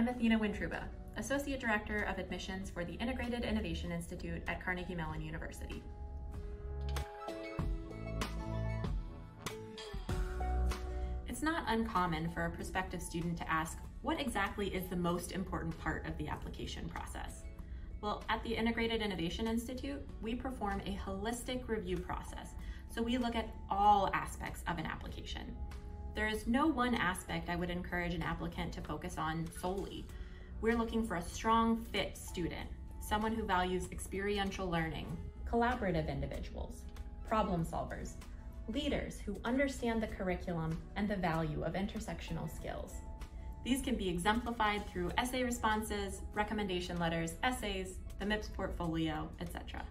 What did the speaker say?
I'm Athena Wintruba, Associate Director of Admissions for the Integrated Innovation Institute at Carnegie Mellon University. It's not uncommon for a prospective student to ask, what exactly is the most important part of the application process? Well, at the Integrated Innovation Institute, we perform a holistic review process. So we look at all aspects of an application. There is no one aspect I would encourage an applicant to focus on solely. We're looking for a strong fit student, someone who values experiential learning, collaborative individuals, problem solvers, leaders who understand the curriculum and the value of intersectional skills. These can be exemplified through essay responses, recommendation letters, essays, the MIIPS portfolio, etc.